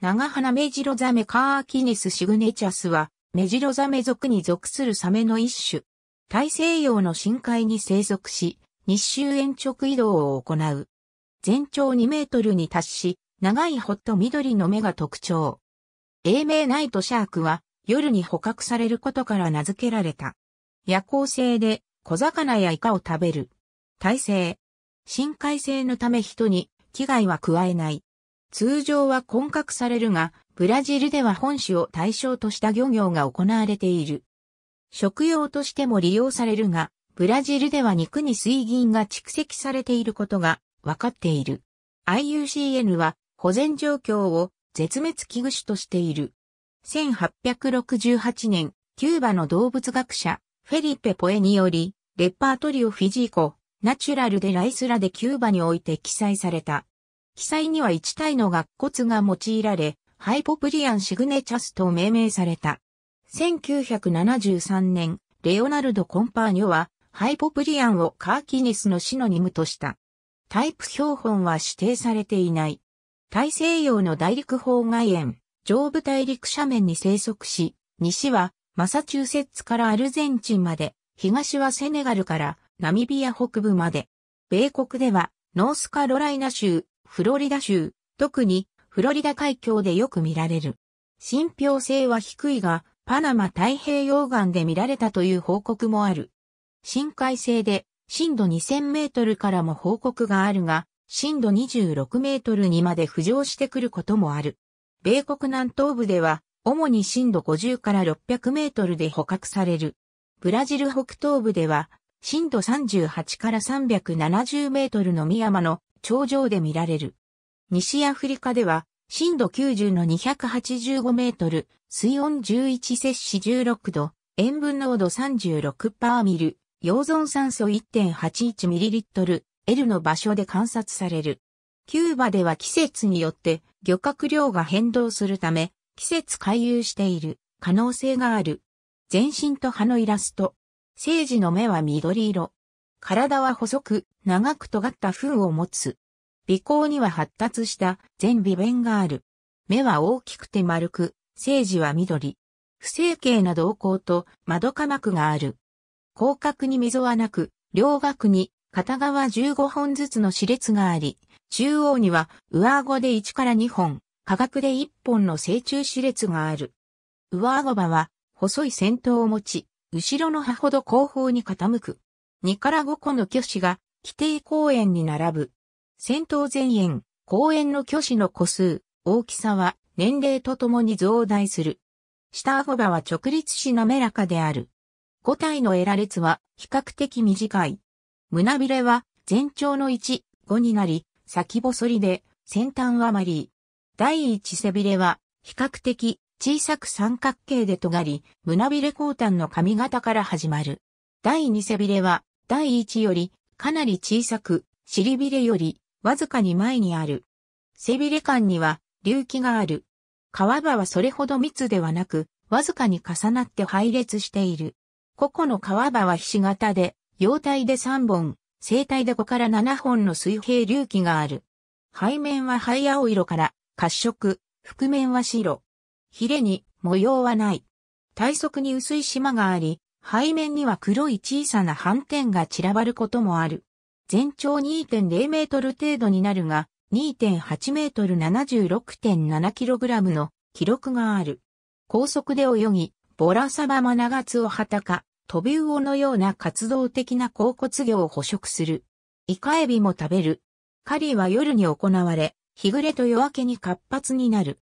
長花メジロザメカーキネスシグネチャスは、メジロザメ属に属するサメの一種。大西洋の深海に生息し、日周延直移動を行う。全長2メートルに達し、長いホット緑の目が特徴。英名ナイトシャークは夜に捕獲されることから名付けられた。夜行性で小魚やイカを食べる。体性。深海性のため人に危害は加えない。通常は混獲されるが、ブラジルでは本種を対象とした漁業が行われている。食用としても利用されるが、ブラジルでは肉に水銀が蓄積されていることが分かっている。IUCN は保全状況を絶滅危惧種としている。1868年、キューバの動物学者、フェリペ・ポエにより、レパートリオ・フィジーコ、Natural de la Isla de Cuba において記載された。記載には1体の顎骨が用いられ、 Hypoprion signatus と命名された。1973年、レオナルド・コンパーニョは、 Hypoprion を Carcharhinus のシノニムとした。タイプ標本は指定されていない。大西洋の大陸棚外縁、上部大陸斜面に生息し、西はマサチューセッツからアルゼンチンまで、東はセネガルからナミビア北部まで。米国ではノースカロライナ州、フロリダ州、特にフロリダ海峡でよく見られる。信憑性は低いが、パナマ太平洋岸で見られたという報告もある。深海性で深度2000メートルからも報告があるが、深度26メートルにまで浮上してくることもある。米国南東部では、主に深度50から600メートルで捕獲される。ブラジル北東部では、深度38から370メートルのミヤマの頂上で見られる。西アフリカでは、深度90の285メートル、水温11摂氏16度、塩分濃度36パーミル、溶存酸素 1.81ml、L の場所で観察される。キューバでは季節によって漁獲量が変動するため、季節回遊している可能性がある。全身と葉のイラスト。聖児の目は緑色。体は細く、長く尖った糞を持つ。鼻孔には発達した全微弁がある。目は大きくて丸く、聖児は緑。不整形な瞳孔と窓科膜がある。広角に溝はなく、両顎に片側15本ずつの歯列があり、中央には上顎で1から2本、下顎で1本の成虫歯列がある。上顎歯は細い先頭を持ち、後ろの葉ほど後方に傾く。2から5個の巨子が規定公園に並ぶ。先頭前縁、公園の巨子の個数、大きさは年齢とともに増大する。下顎歯は直立し滑らかである。5体のエラ列は比較的短い。胸びれは全長の1、5になり、先細りで先端はマリー。第一背びれは比較的小さく三角形で尖り、胸びれ後端の髪型から始まる。第二背びれは、第一よりかなり小さく、尻びれよりわずかに前にある。背びれ間には隆起がある。皮場はそれほど密ではなく、わずかに重なって配列している。個々の皮場はひし形で、葉体で3本、生体で5から7本の水平隆起がある。背面は灰青色から褐色、覆面は白。ヒレに模様はない。体側に薄い島があり、背面には黒い小さな斑点が散らばることもある。全長2.0メートル程度になるが、2.8メートル76.7キログラムの記録がある。高速で泳ぎ、ボラサバマナガツオハタカ、トビウオのような活動的な甲骨魚を捕食する。イカエビも食べる。狩りは夜に行われ、日暮れと夜明けに活発になる。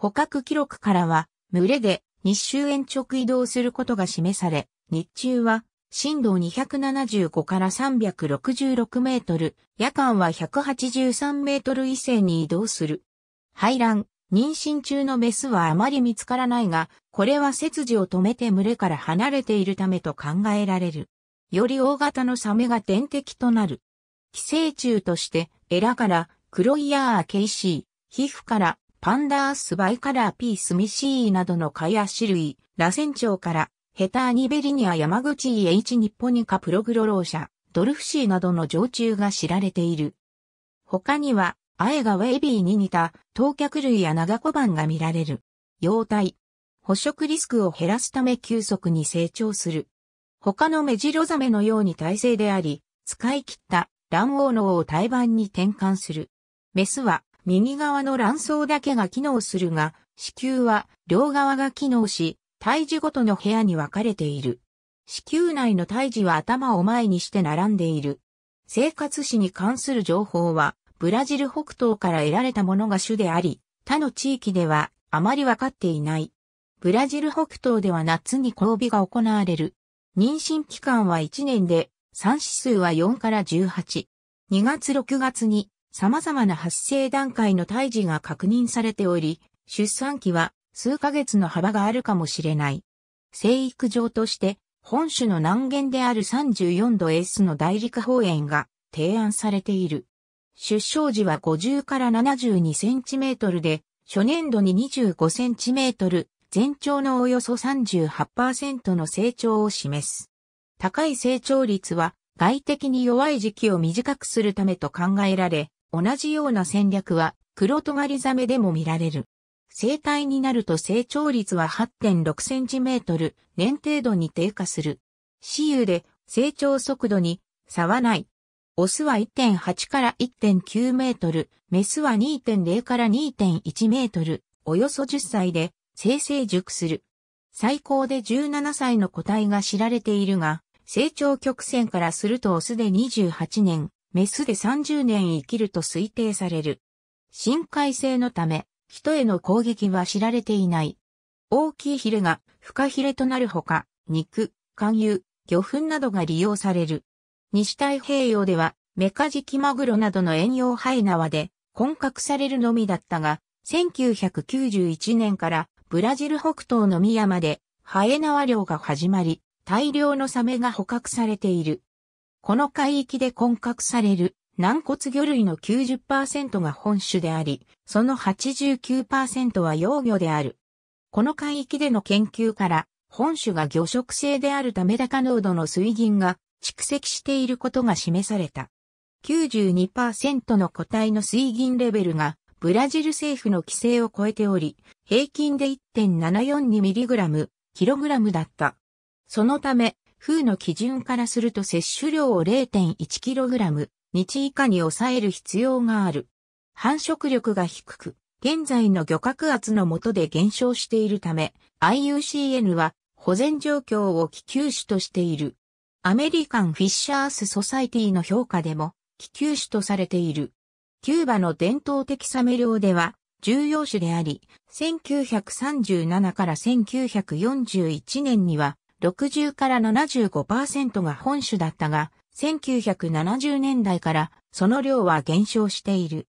捕獲記録からは、群れで日周延直移動することが示され、日中は震度275から366メートル、夜間は183メートル以線に移動する。排卵、妊娠中のメスはあまり見つからないが、これは切除を止めて群れから離れているためと考えられる。より大型のサメが天敵となる。寄生虫として、エラから黒イヤーケイシー、皮膚からパンダースバイカラーピースミシーなどの蚊や種類、螺旋蝶からヘターニベリニア山口 H ニッポニカプログロローシャ、ドルフシーなどの常虫が知られている。他には、アエガウェイビーに似た、頭脚類や長小判が見られる。幼体。捕食リスクを減らすため急速に成長する。他のメジロザメのように体勢であり、使い切った卵黄脳を胎盤に転換する。メスは右側の卵巣だけが機能するが、子宮は両側が機能し、胎児ごとの部屋に分かれている。子宮内の胎児は頭を前にして並んでいる。生活史に関する情報は、ブラジル北東から得られたものが主であり、他の地域ではあまり分かっていない。ブラジル北東では夏に交尾が行われる。妊娠期間は1年で、産指数は4から18。2月6月に様々な発生段階の胎児が確認されており、出産期は数ヶ月の幅があるかもしれない。生育場として、本種の南限である34度 S の大陸方園が提案されている。出生時は50から72センチメートルで、初年度に25センチメートル、全長のおよそ38%の成長を示す。高い成長率は外的に弱い時期を短くするためと考えられ、同じような戦略は黒トガリザメでも見られる。生体になると成長率は8.6センチメートル年程度に低下する。雌雄で成長速度に差はない。オスは1.8から1.9メートル、メスは2.0から2.1メートル、およそ10歳で生成熟する。最高で17歳の個体が知られているが、成長曲線からするとオスで28年、メスで30年生きると推定される。深海性のため、人への攻撃は知られていない。大きいヒレがフカヒレとなるほか、肉、肝油、魚粉などが利用される。西太平洋ではメカジキマグロなどの遠洋ハイナワで混獲されるのみだったが、1991年からブラジル北東のミヤまで、ハエナワ漁が始まり、大量のサメが捕獲されている。この海域で混獲される軟骨魚類の90%が本種であり、その89%は幼魚である。この海域での研究から、本種が魚食性であるため高濃度の水銀が蓄積していることが示された。92%の個体の水銀レベルがブラジル政府の規制を超えており、平均で 1.742mg、kg だった。そのため、風の基準からすると摂取量を 0.1kg、日以下に抑える必要がある。繁殖力が低く、現在の漁獲圧の下で減少しているため、IUCN は保全状況を危急種としている。アメリカンフィッシャースソサイティの評価でも危急種とされている。キューバの伝統的サメ漁では重要種であり、1937から1941年には60から75%が本種だったが、1970年代からその量は減少している。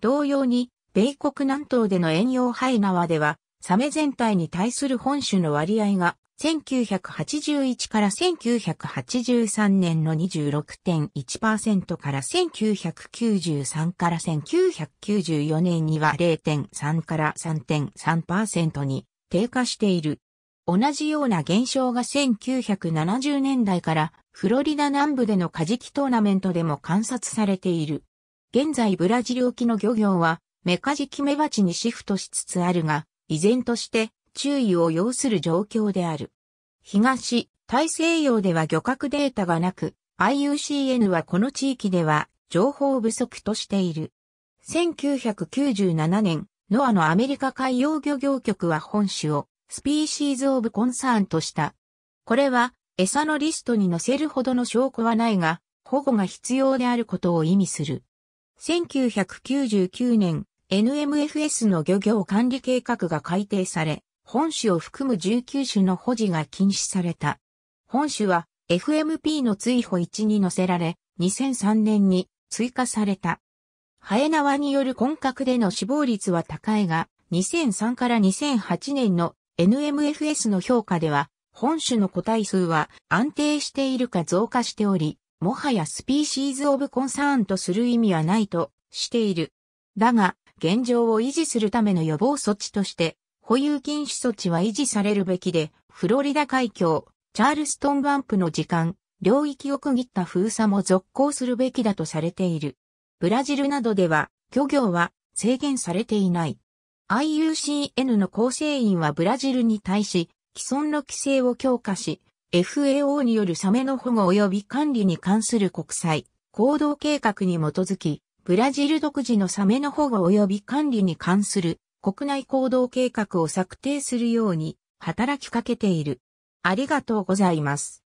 同様に、米国南東での遠洋ハイナワでは、サメ全体に対する本種の割合が1981から1983年の26.1%から1993から1994年には0.3から3.3%に低下している。同じような現象が1970年代からフロリダ南部でのカジキトーナメントでも観察されている。現在ブラジル沖の漁業はメカジキメバチにシフトしつつあるが、依然として注意を要する状況である。東、大西洋では漁獲データがなく、IUCN はこの地域では情報不足としている。1997年、ノアのアメリカ海洋漁業局は本種をスピーシーズ・オブ・コンサーンとした。これは餌のリストに載せるほどの証拠はないが、保護が必要であることを意味する。1999年、NMFS の漁業管理計画が改定され、本種を含む19種の保持が禁止された。本種は FMP の追放1に載せられ、2003年に追加された。ハエ縄による根格での死亡率は高いが、2003から2008年の NMFS の評価では、本種の個体数は安定しているか増加しており、もはやスピーシーズ・オブ・コンサーンとする意味はないとしている。だが、現状を維持するための予防措置として、保有禁止措置は維持されるべきで、フロリダ海峡、チャールストンバンプの時間、領域を区切った封鎖も続行するべきだとされている。ブラジルなどでは、漁業は制限されていない。IUCN の構成員はブラジルに対し、既存の規制を強化し、FAO によるサメの保護及び管理に関する国際行動計画に基づき、ブラジル独自のサメの保護及び管理に関する国内行動計画を策定するように働きかけている。ありがとうございます。